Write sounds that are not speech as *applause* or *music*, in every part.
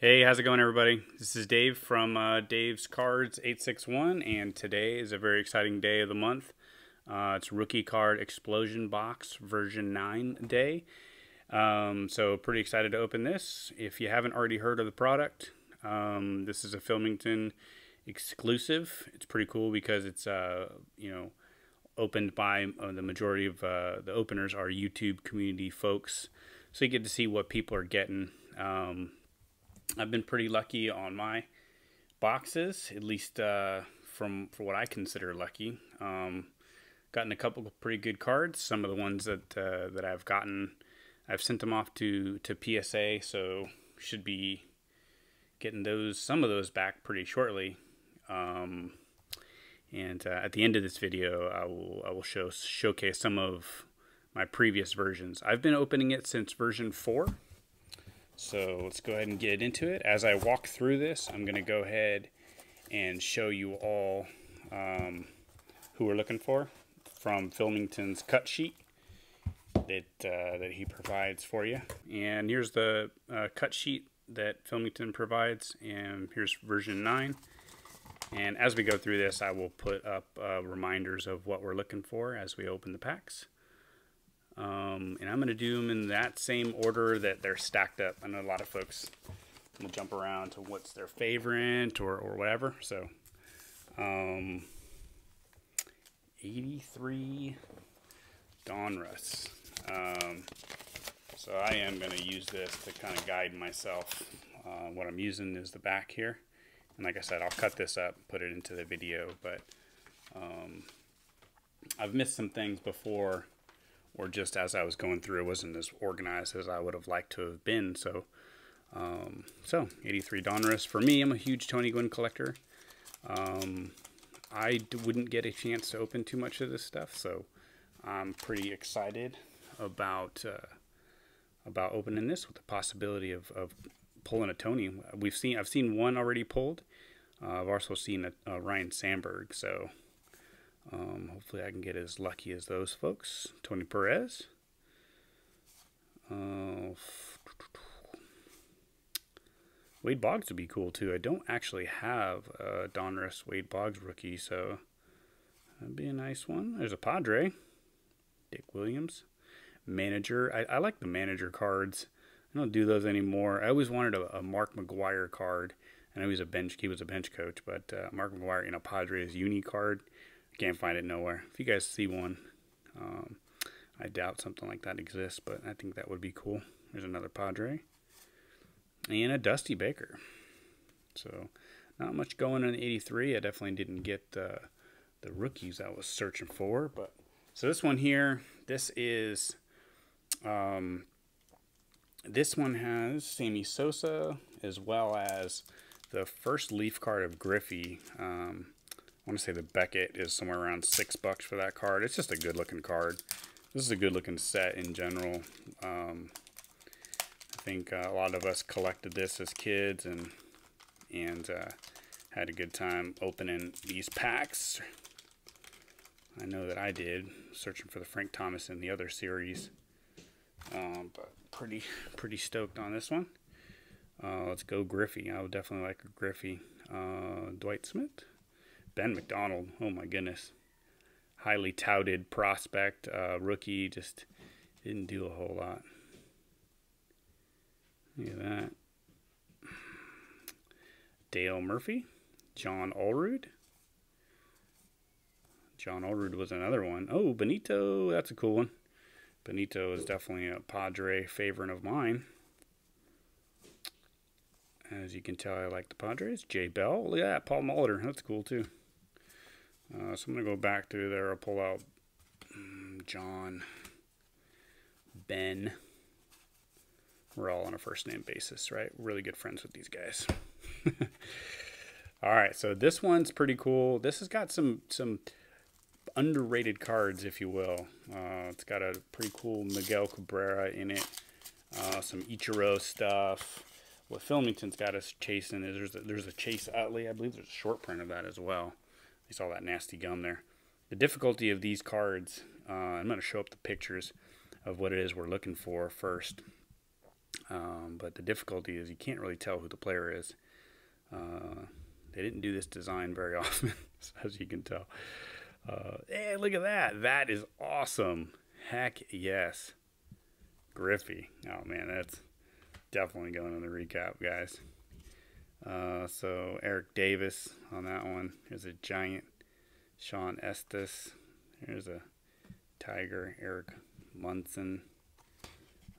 Hey, how's it going, everybody? This is Dave from uh, Dave's Cards 861, and today is a very exciting day of the month. Uh, it's Rookie Card Explosion Box version 9 day. Um, so, pretty excited to open this. If you haven't already heard of the product, um, this is a Filmington exclusive. It's pretty cool because it's, uh, you know, opened by uh, the majority of uh, the openers are YouTube community folks. So, you get to see what people are getting. Um, I've been pretty lucky on my boxes, at least uh, from for what I consider lucky. Um, gotten a couple of pretty good cards. Some of the ones that uh, that I've gotten, I've sent them off to to PSA, so should be getting those some of those back pretty shortly. Um, and uh, at the end of this video, I will I will show showcase some of my previous versions. I've been opening it since version four. So let's go ahead and get into it. As I walk through this, I'm going to go ahead and show you all um, who we're looking for from Filmington's cut sheet that uh, that he provides for you. And here's the uh, cut sheet that Filmington provides, and here's version 9. And as we go through this, I will put up uh, reminders of what we're looking for as we open the packs. Um, and I'm going to do them in that same order that they're stacked up. I know a lot of folks will jump around to what's their favorite or, or whatever. So, um, 83 Donruss. Um, so I am going to use this to kind of guide myself. Uh, what I'm using is the back here. And like I said, I'll cut this up, put it into the video, but um, I've missed some things before or just as I was going through, it wasn't as organized as I would have liked to have been. So, um, so 83 Donruss. For me, I'm a huge Tony Gwynn collector. Um, I wouldn't get a chance to open too much of this stuff, so I'm pretty excited about uh, about opening this with the possibility of, of pulling a Tony. We've seen I've seen one already pulled. Uh, I've also seen a, a Ryne Sandberg, so um, hopefully I can get as lucky as those folks. Tony Perez. Uh, Wade Boggs would be cool too. I don't actually have a Donruss Wade Boggs rookie, so that'd be a nice one. There's a Padre. Dick Williams. Manager. I, I like the manager cards. I don't do those anymore. I always wanted a, a Mark McGwire card. I know he was a bench. He was a bench coach, but uh, Mark McGwire, you know, Padres uni card. Can't find it nowhere. If you guys see one, um, I doubt something like that exists, but I think that would be cool. There's another Padre. And a Dusty Baker. So, not much going in 83. I definitely didn't get uh, the rookies I was searching for. But So this one here, this is... Um, this one has Sammy Sosa as well as the first leaf card of Griffey. Um, want to say the Beckett is somewhere around six bucks for that card. It's just a good looking card. This is a good looking set in general. Um, I think uh, a lot of us collected this as kids and and uh, had a good time opening these packs. I know that I did, searching for the Frank Thomas in the other series. Um, but pretty pretty stoked on this one. Uh, let's go Griffey. I would definitely like a Griffey. Uh, Dwight Smith. Ben McDonald, oh my goodness, highly touted prospect, uh, rookie, just didn't do a whole lot. Look at that. Dale Murphy, John Olerud. John Olerud was another one. Oh, Benito, that's a cool one. Benito is definitely a Padre favorite of mine. As you can tell, I like the Padres. Jay Bell, look at that. Paul Molitor, that's cool too. Uh, so I'm going to go back through there. I'll pull out um, John, Ben. We're all on a first name basis, right? really good friends with these guys. *laughs* all right, so this one's pretty cool. This has got some some underrated cards, if you will. Uh, it's got a pretty cool Miguel Cabrera in it. Uh, some Ichiro stuff. What Filmington's got us chasing is there's a, there's a Chase Utley. I believe there's a short print of that as well. You saw that nasty gum there. The difficulty of these cards, uh, I'm going to show up the pictures of what it is we're looking for first. Um, but the difficulty is you can't really tell who the player is. Uh, they didn't do this design very *laughs* often, as you can tell. Uh, hey, look at that. That is awesome. Heck yes. Griffey. Oh, man, that's definitely going in the recap, guys. Uh, so Eric Davis on that one. There's a giant Shawn Estes. There's a Tiger Eric Munson.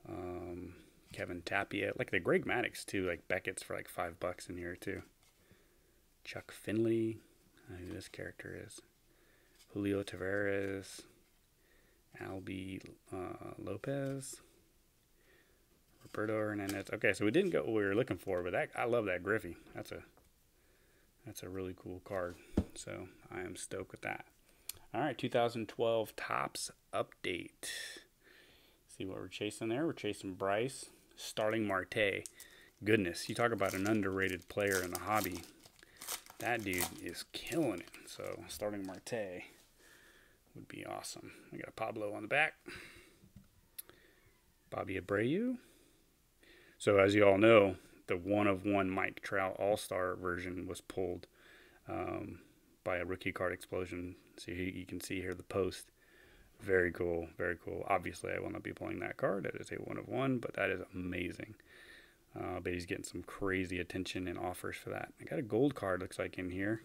Um, Kevin Tapia. Like the Greg Maddux too. Like Beckett's for like five bucks in here too. Chuck Finley. who this character is. Julio Tavares. Albie uh, Lopez. Roberto Hernandez. Okay, so we didn't get what we were looking for, but that I love that Griffey. That's a that's a really cool card. So I am stoked with that. All right, 2012 Topps update. See what we're chasing there. We're chasing Bryce, Starling Marte. Goodness, you talk about an underrated player in the hobby. That dude is killing it. So Starling Marte would be awesome. We got Pablo on the back. Bobby Abreu. So as you all know, the one of one Mike Trout All Star version was pulled um, by a rookie card explosion. So you can see here the post. Very cool, very cool. Obviously, I will not be pulling that card. It is a one of one, but that is amazing. Uh, but he's getting some crazy attention and offers for that. I got a gold card, looks like, in here.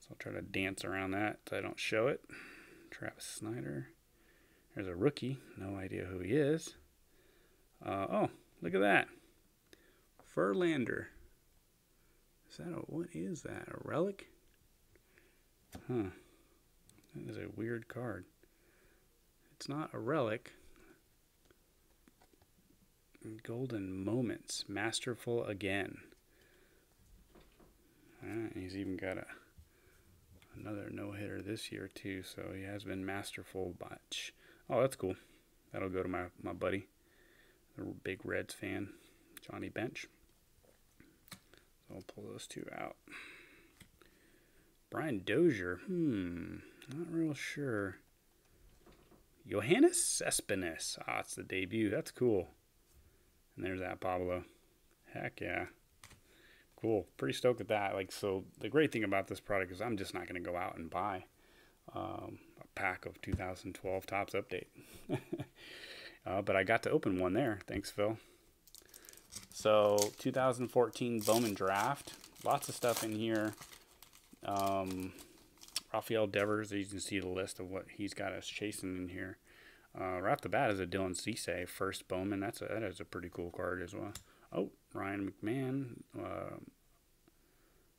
So I'll try to dance around that so I don't show it. Travis Snider. There's a rookie. No idea who he is. Uh, oh, look at that. Verlander. Is that a, what is that? A relic? Huh. That is a weird card. It's not a relic. Golden Moments. Masterful again. Right, he's even got a another no hitter this year too, so he has been masterful bunch. Oh, that's cool. That'll go to my, my buddy, the big Reds fan, Johnny Bench. So I'll pull those two out. Brian Dozier. Hmm. Not real sure. Yoenis Cespedes. Ah, it's the debut. That's cool. And there's that Pablo. Heck yeah. Cool. Pretty stoked at that. Like, so the great thing about this product is I'm just not going to go out and buy um, a pack of 2012 Topps Update. *laughs* uh, but I got to open one there. Thanks, Phil. So 2014 Bowman Draft. Lots of stuff in here. Um, Rafael Devers, you can see the list of what he's got us chasing in here. Uh, right off the bat is a Dylan Cease first Bowman. That's a, that is a pretty cool card as well. Oh, Ryan McMahon, uh,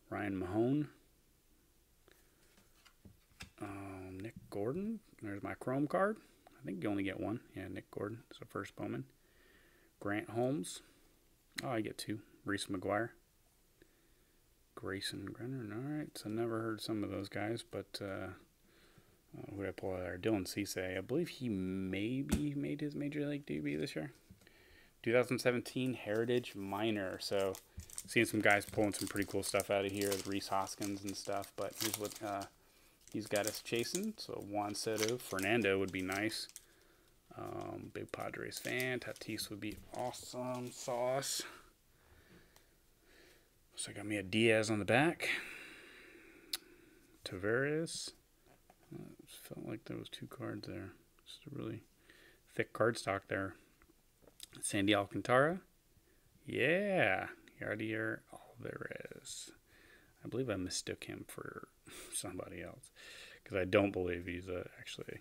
Ryan Mahone, um, Nick Gordon. There's my Chrome card. I think you only get one. Yeah, Nick Gordon So first Bowman. Grant Holmes. Oh, I get two. Reese McGuire. Grayson Greiner. All right, so never heard some of those guys, but uh, uh, who did I pull out there? Dylan Cease. I believe he maybe made his major league debut this year. 2017 Heritage Minor. So, seeing some guys pulling some pretty cool stuff out of here, Rhys Hoskins and stuff. But here's what uh, he's got us chasing. So Juan Soto, Fernando would be nice. Um, big Padres fan. Tatis would be awesome. Sauce. So I got me a Diaz on the back. Tavares. Uh, felt like there was two cards there. Just a really thick card stock there. Sandy Alcantara. Yeah. Yadier Alvarez. I believe I mistook him for *laughs* somebody else. Because I don't believe he's uh, actually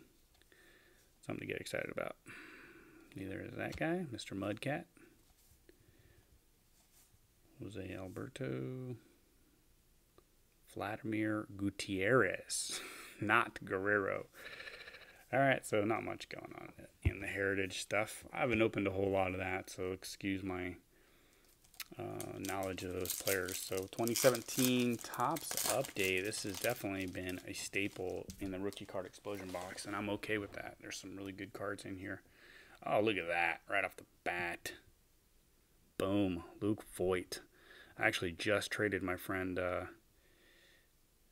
something to get excited about. Neither is that guy, Mr. Mudcat. Jose Alberto. Vladimir Gutierrez, *laughs* not Guerrero. All right, so not much going on in the heritage stuff. I haven't opened a whole lot of that, so excuse my uh, knowledge of those players. So 2017 Topps update. This has definitely been a staple in the rookie card explosion box, and I'm okay with that. There's some really good cards in here. Oh, look at that right off the bat. Boom, Luke Voit. I actually just traded my friend uh,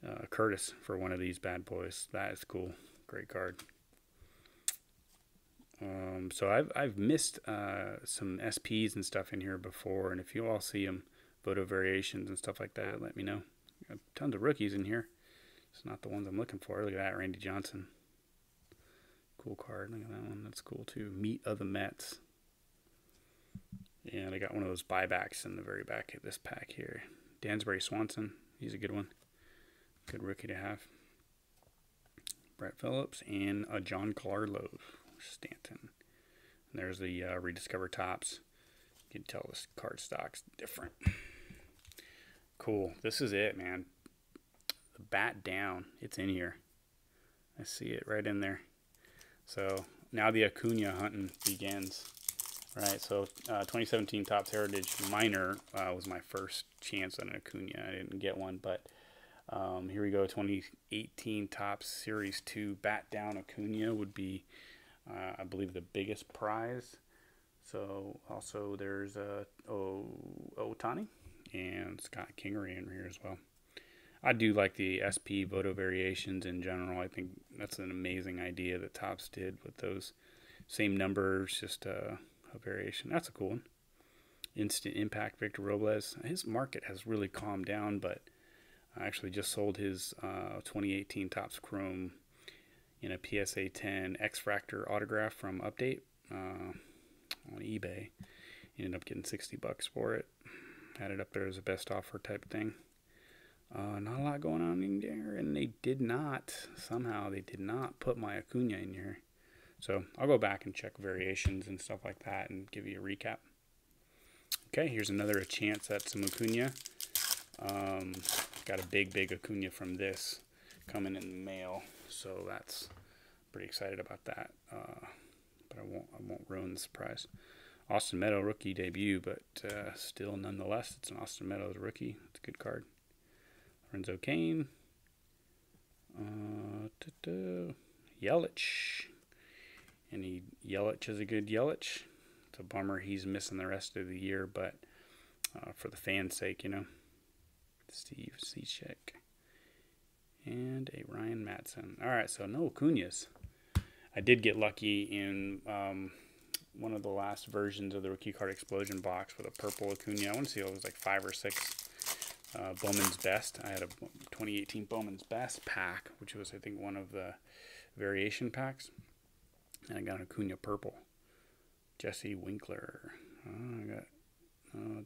uh, Curtis for one of these bad boys. That is cool. Great card. Um, so I've I've missed uh, some SPs and stuff in here before, and if you all see them, photo variations and stuff like that, let me know. tons of rookies in here. It's not the ones I'm looking for. Look at that, Randy Johnson. Cool card. Look at that one. That's cool too. Meet of the Mets. And I got one of those buybacks in the very back of this pack here. Dansby Swanson. He's a good one. Good rookie to have. Brett Phillips and a Giancarlo Stanton. And there's the uh, rediscover Topps. You can tell this card stock's different. Cool. This is it, man. The bat down. It's in here. I see it right in there. So now the Acuna hunting begins. Right, so uh, 2017 Topps Heritage Minor uh, was my first chance on an Acuna. I didn't get one, but um, here we go. 2018 Topps Series 2 Bat Down Acuna would be, uh, I believe, the biggest prize. So also there's uh, o- Ohtani and Scott Kingery in here as well. I do like the SP photo variations in general. I think that's an amazing idea that Topps did with those same numbers, just uh, a variation. That's a cool one. Instant Impact Victor Robles. His market has really calmed down, but I actually just sold his uh, 2018 Topps Chrome in a PSA 10 X Fractor autograph from Update uh, on eBay. Ended up getting 60 bucks for it. Had it up there as a best offer type thing. Uh, not a lot going on in there, and they did not, somehow, they did not put my Acuna in here. So I'll go back and check variations and stuff like that and give you a recap. Okay, here's another a chance at some Acuna. Um, got a big, big Acuna from this coming in the mail, so that's pretty excited about that. Uh, but I won't, I won't ruin the surprise. Austin Meadow rookie debut, but uh, still, nonetheless, it's an Austin Meadows rookie. It's a good card. Lorenzo Cain. Uh, Yelich. Any Yelich is a good Yelich. It's a bummer he's missing the rest of the year, but uh, for the fans' sake, you know. Steve Cishek. And a Ryan Madson. All right, so no Acuñas. I did get lucky in um, one of the last versions of the Rookie Card Explosion box with a purple Acuna. I want to see it was like five or six uh, Bowman's Best. I had a 2018 Bowman's Best pack, which was, I think, one of the variation packs. And I got an Acuna purple. Jesse Winker. Oh, I got uh,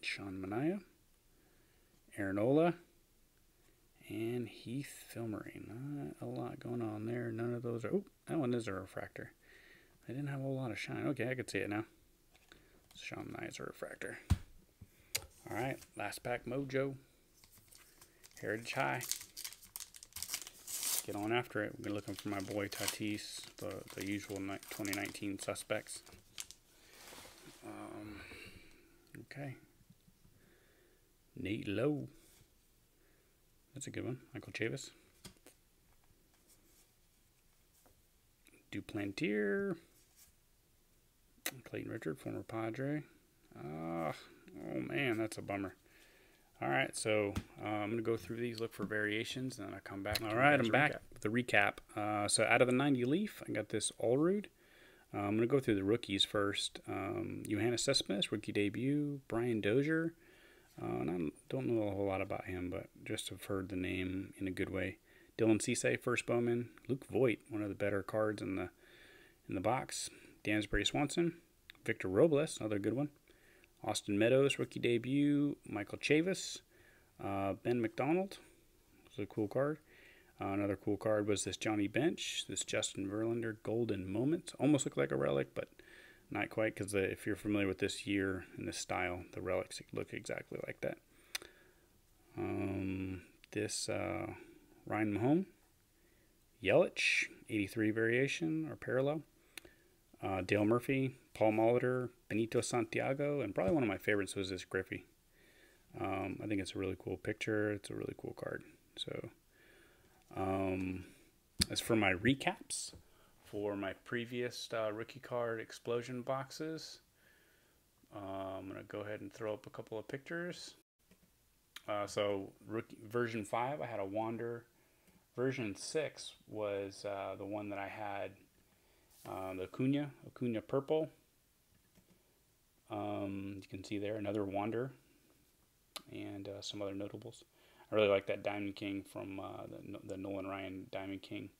Sean Manaea. Aaron Nola. And Heath Fillmyer. Not a lot going on there. None of those are. Oh, that one is a refractor. I didn't have a lot of shine. Okay, I could see it now. Sean Manaea's a refractor. All right, last pack mojo. Heritage High get on after it. We're looking for my boy Tatis, the, the usual 2019 suspects. Um, okay. Nate Lowe. That's a good one. Michael Chavis. Duplantier. Clayton Richard, former Padre. Ah, oh man, that's a bummer. All right, so uh, I'm going to go through these, look for variations, and then I come back. All right, I'm back recap. with the recap. Uh, so out of the 90 Leaf, I got this Olerud. Uh, I'm going to go through the rookies first. Um, Yoenis Cespedes, rookie debut. Brian Dozier. Uh, I don't know a whole lot about him, but just have heard the name in a good way. Dylan Cease, first Bowman. Luke Voit, one of the better cards in the in the box. Dansby Swanson. Victor Robles, another good one. Austin Meadows, rookie debut. Michael Chavis. Uh, ben McDonald. was a cool card. Uh, another cool card was this Johnny Bench, this Justin Verlander Golden Moment. Almost looked like a relic, but not quite because if you're familiar with this year and this style, the relics look exactly like that. Um, this uh, Ryan Mahone, Yelich, 83 variation or parallel. Uh, Dale Murphy, Paul Molitor, Benito Santiago, and probably one of my favorites was this Griffey. Um, I think it's a really cool picture. It's a really cool card. So, um, as for my recaps for my previous uh, rookie card explosion boxes, uh, I'm gonna go ahead and throw up a couple of pictures. Uh, so, rookie, version five, I had a Wander. Version six was uh, the one that I had Uh, the Acuna, Acuna Purple. Um, you can see there another Wander and uh, some other notables. I really like that Diamond King from the, the Nolan Ryan Diamond King.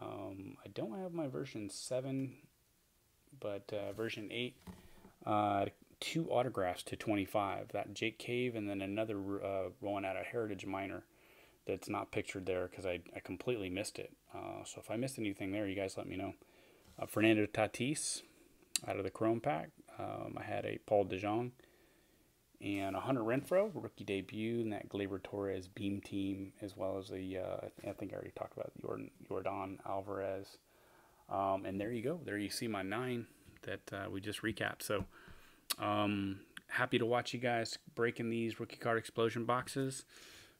Um, I don't have my version 7, but uh, version 8, uh, two autographs to 25. That Jake Cave and then another uh, one out of Heritage Minor that's not pictured there because I, I completely missed it. Uh, so if I missed anything there, you guys let me know. Uh, Fernando Tatis out of the Chrome pack. Um, I had a Paul DeJong and Hunter Renfroe, rookie debut, and that Gleyber Torres beam team, as well as the, uh, I think I already talked about Jordan, Yordan Alvarez. Um, and there you go. There you see my nine that uh, we just recapped. So um, happy to watch you guys breaking these rookie card explosion boxes.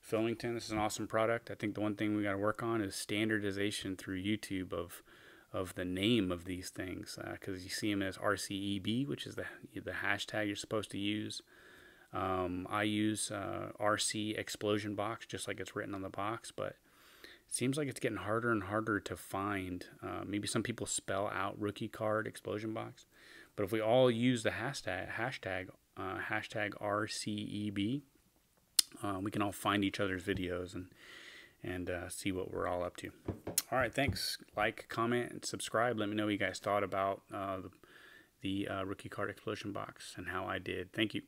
Fillington, this is an awesome product. I think the one thing we got to work on is standardization through YouTube of of the name of these things because uh, you see them as RCEB, which is the the hashtag you're supposed to use. Um, I use uh, RC Explosion Box just like it's written on the box, but it seems like it's getting harder and harder to find. Uh, maybe some people spell out rookie card Explosion Box, but if we all use the hashtag hashtag uh, hashtag RCEB, uh, we can all find each other's videos and and uh, see what we're all up to. All right, thanks. Like, comment, and subscribe. Let me know what you guys thought about uh, the, the uh, rookie card explosion box and how I did. Thank you.